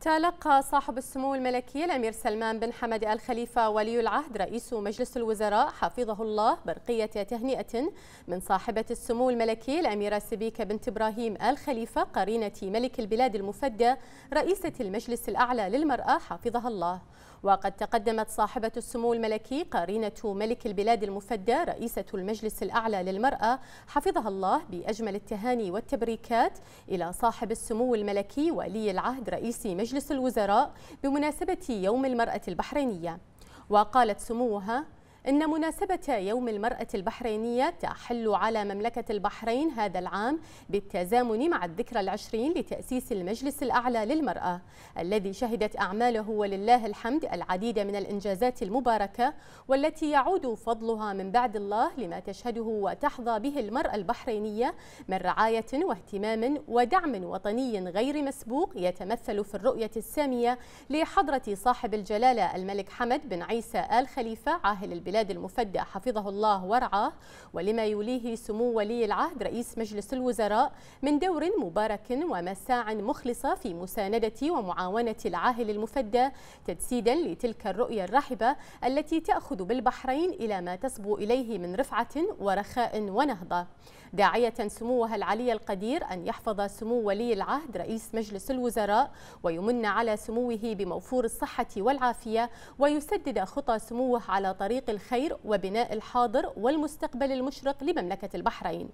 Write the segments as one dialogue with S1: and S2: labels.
S1: تلقى صاحب السمو الملكي الأمير سلمان بن حمد آل خليفة ولي العهد رئيس مجلس الوزراء حفظه الله برقية تهنئة من صاحبة السمو الملكي الأميرة سبيكة بنت إبراهيم آل خليفة قرينة ملك البلاد المفدى رئيسة المجلس الأعلى للمرأة حفظها الله. وقد تقدمت صاحبة السمو الملكي قرينة ملك البلاد المفدى رئيسة المجلس الأعلى للمرأة حفظها الله بأجمل التهاني والتبريكات إلى صاحب السمو الملكي ولي العهد رئيس مجلس الوزراء بمناسبة يوم المرأة البحرينية. وقالت سموها إن مناسبة يوم المرأة البحرينية تحل على مملكة البحرين هذا العام بالتزامن مع الذكرى العشرين لتأسيس المجلس الأعلى للمرأة. الذي شهدت أعماله ولله الحمد العديد من الإنجازات المباركة والتي يعود فضلها من بعد الله لما تشهده وتحظى به المرأة البحرينية من رعاية واهتمام ودعم وطني غير مسبوق يتمثل في الرؤية السامية لحضرة صاحب الجلالة الملك حمد بن عيسى آل خليفة عاهل البلاد. البلاد المفدى حفظه الله ورعاه ولما يوليه سمو ولي العهد رئيس مجلس الوزراء من دور مبارك ومساع مخلصة في مساندة ومعاونة العاهل المفدى تجسيدا لتلك الرؤية الرحبة التي تأخذ بالبحرين إلى ما تصبو إليه من رفعة ورخاء ونهضة. داعية سموها العلي القدير أن يحفظ سمو ولي العهد رئيس مجلس الوزراء ويمن على سموه بموفور الصحة والعافية ويسدد خطى سموه على طريق الخير وبناء الحاضر والمستقبل المشرق لمملكة البحرين.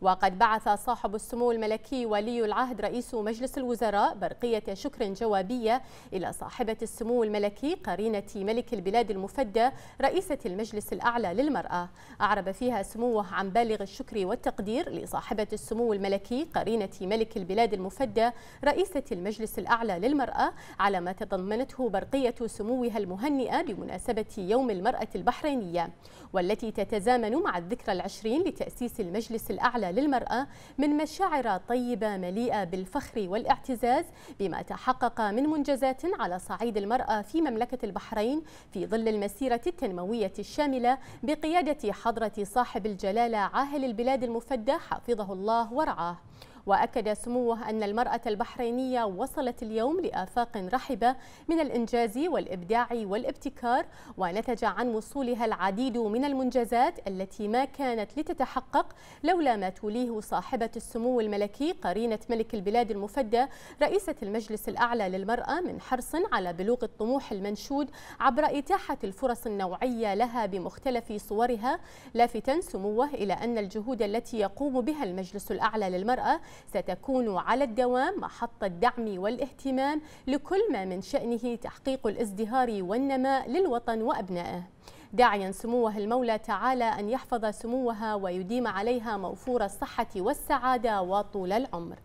S1: وقد بعث صاحب السمو الملكي ولي العهد رئيس مجلس الوزراء برقية شكر جوابية إلى صاحبة السمو الملكي قرينة ملك البلاد المفدى رئيسة المجلس الأعلى للمرأة. أعرب فيها سموه عن بالغ الشكر والتقدير لصاحبة السمو الملكي قرينة ملك البلاد المفدى رئيسة المجلس الأعلى للمرأة على ما تضمنته برقية سموها المهنئة بمناسبة يوم المرأة البحرينية والتي تتزامن مع الذكرى العشرين لتأسيس المجلس الأعلى للمرأة من مشاعر طيبة مليئة بالفخر والإعتزاز بما تحقق من منجزات على صعيد المرأة في مملكة البحرين في ظل المسيرة التنموية الشاملة بقيادة حضرة صاحب الجلالة عاهل البلاد المفدى حفظه الله ورعاه. وأكد سموه أن المرأة البحرينية وصلت اليوم لآفاق رحبة من الإنجاز والإبداع والابتكار ونتج عن وصولها العديد من المنجزات التي ما كانت لتتحقق لولا ما توليه صاحبة السمو الملكي قرينة ملك البلاد المفدى رئيسة المجلس الأعلى للمرأة من حرص على بلوغ الطموح المنشود عبر إتاحة الفرص النوعية لها بمختلف صورها لافتا سموه إلى أن الجهود التي يقوم بها المجلس الأعلى للمرأة ستكون على الدوام محط الدعم والاهتمام لكل ما من شأنه تحقيق الازدهار والنماء للوطن وأبنائه. داعيا سموه المولى تعالى أن يحفظ سموها ويديم عليها موفور الصحة والسعادة وطول العمر.